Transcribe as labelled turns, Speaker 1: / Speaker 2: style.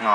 Speaker 1: ああ